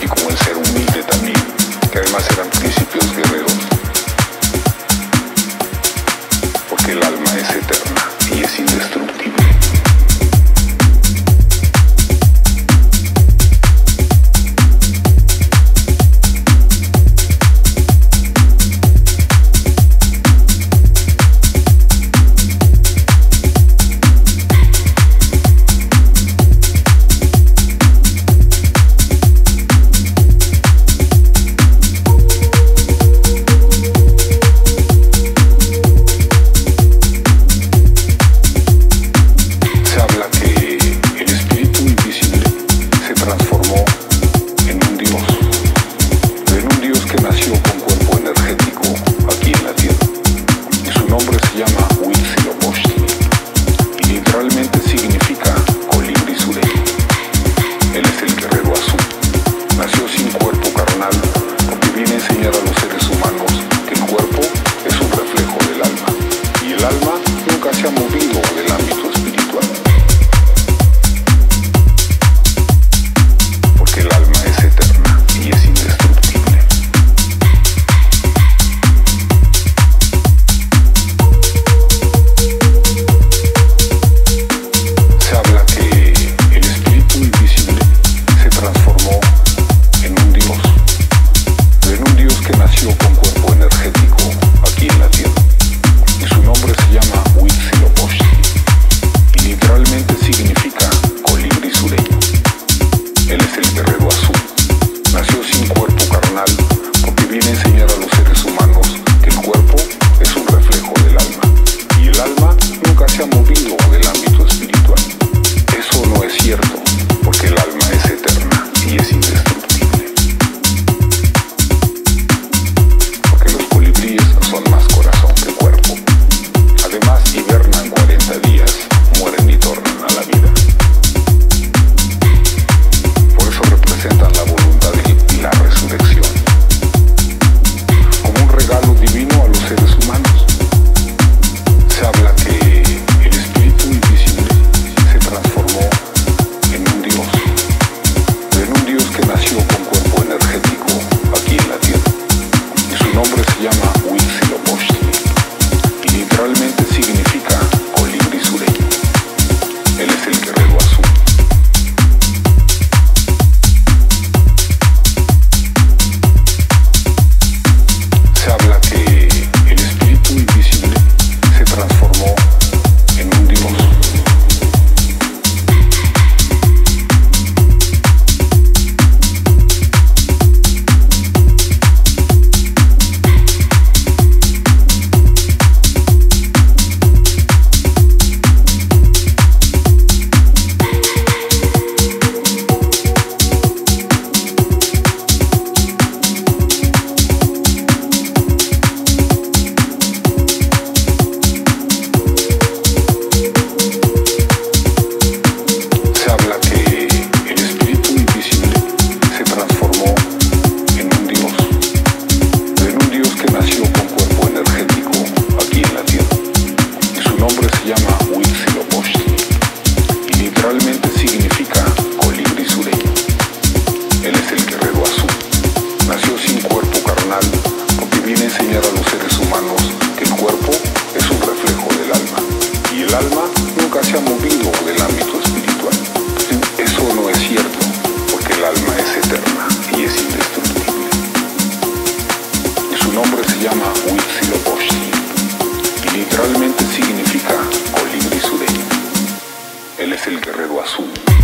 y como el ser humilde también, que además eran principios que alma nunca se ha movido del ámbito espiritual. Asusta. Guerrero Azul.